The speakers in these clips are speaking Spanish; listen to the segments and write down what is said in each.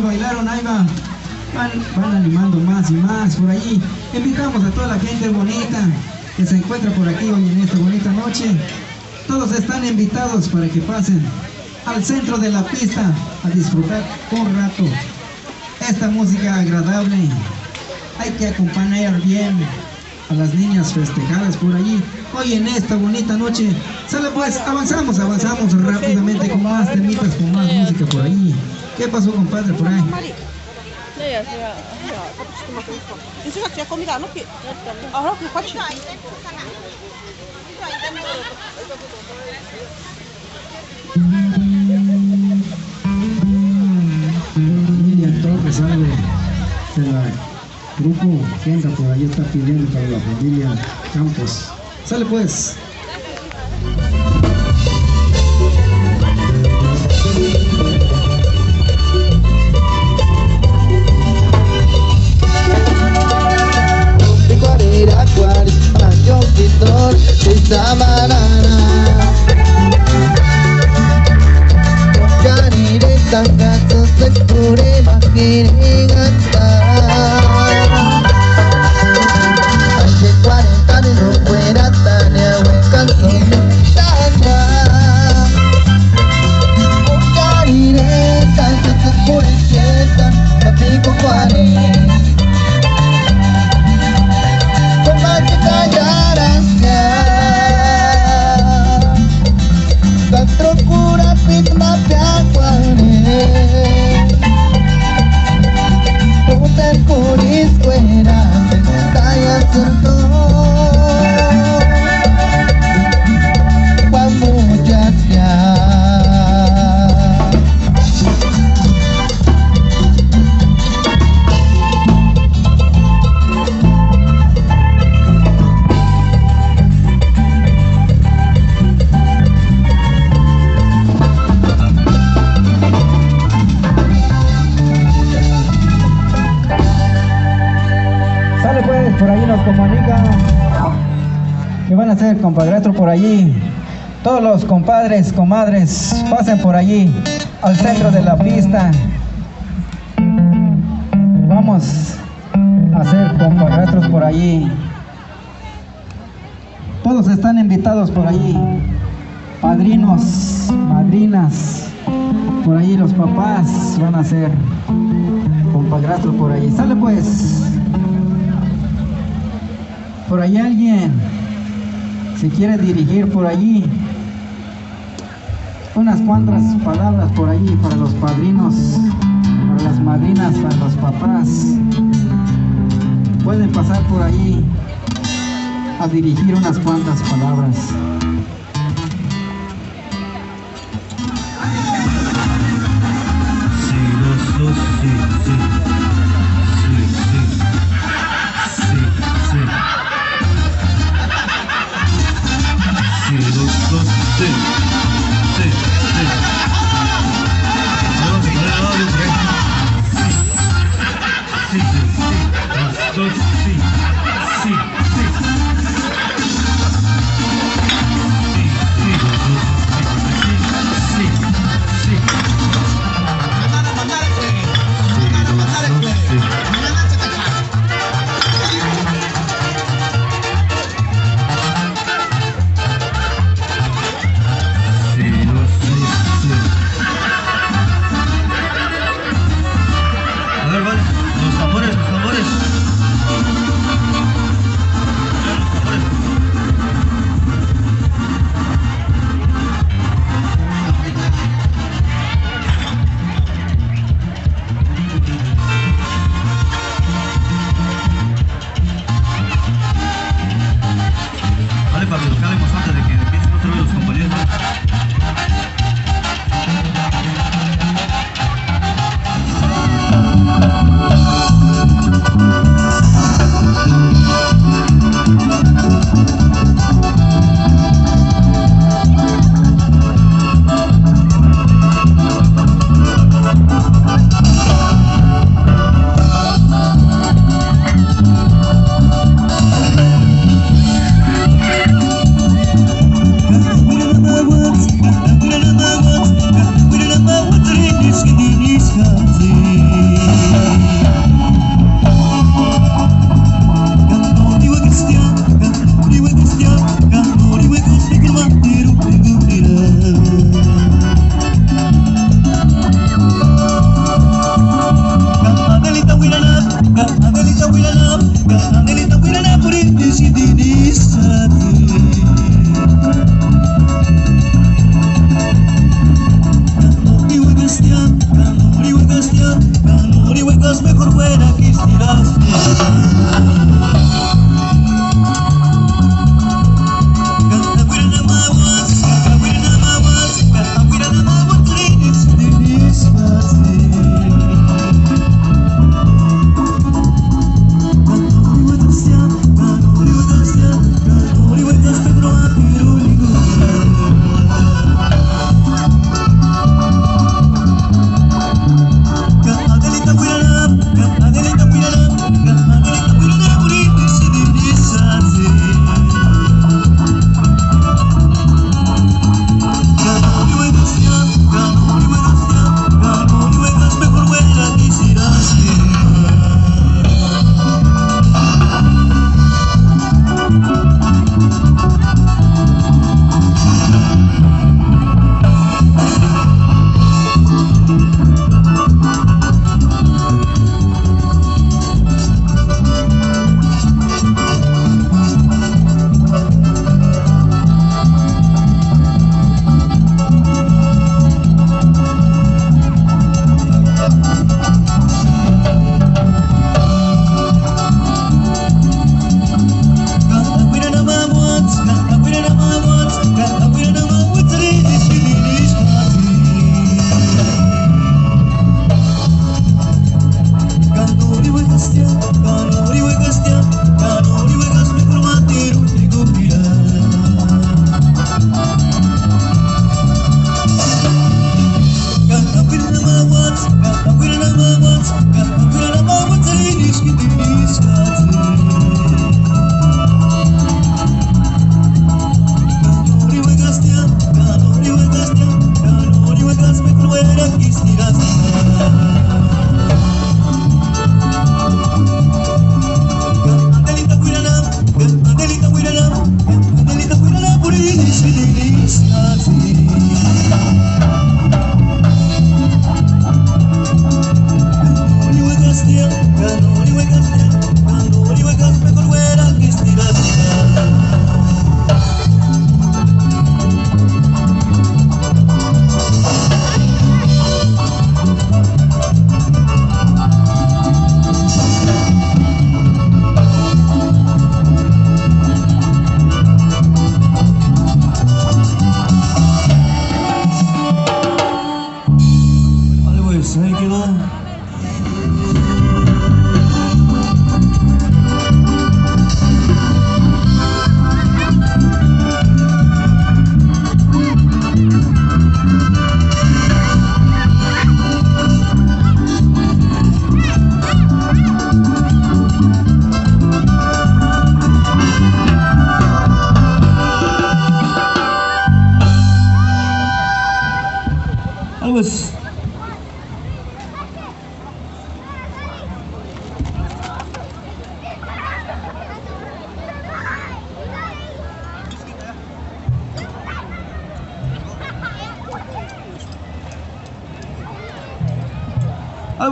bailaron, ahí va. Van, van animando más y más por ahí. Invitamos a toda la gente bonita que se encuentra por aquí hoy en esta bonita noche. Todos están invitados para que pasen al centro de la pista a disfrutar un rato esta música agradable. Hay que acompañar bien a las niñas festejadas por allí. Hoy en esta bonita noche, sale pues, avanzamos, avanzamos rápidamente con más temitas, con más música por ahí. ¿Qué pasó, compadre, por ahí? Algo de la grupo que anda por ahí está pidiendo para la familia Campos. Sale pues. Secure, Maquirigata. Allí. Todos los compadres, comadres, pasen por allí, al centro de la pista. Vamos a hacer compadretros por allí. Todos están invitados por allí. Padrinos, madrinas, por allí los papás van a ser compadretros por allí. Sale pues. Por ahí alguien se quiere dirigir por allí. Unas cuantas palabras por allí para los padrinos, para las madrinas, para los papás. Pueden pasar por allí a dirigir unas cuantas palabras.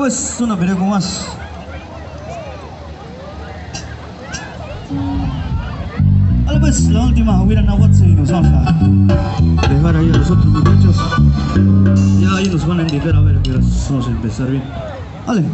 pues, uno, pero más. Ahora pues, la última, hubieran a Watson y nos vamos dejar ahí a los otros muchachos. Ya ahí nos van a indicar a ver que vamos a empezar bien. Vale.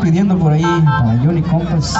Pidiendo por ahí a Johnny Compas.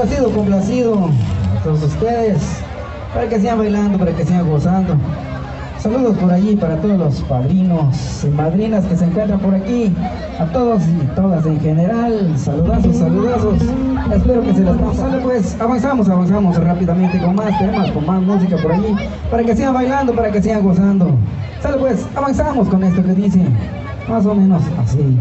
Complacido, complacido a todos ustedes, para que sigan bailando, para que sigan gozando. Saludos por allí para todos los padrinos y madrinas que se encuentran por aquí, a todos y todas en general, saludazos, saludazos. Espero que se pasen. Sale pues, avanzamos, avanzamos rápidamente con más temas, con más música por allí, para que sigan bailando, para que sigan gozando. Sale pues, avanzamos con esto que dice, más o menos así.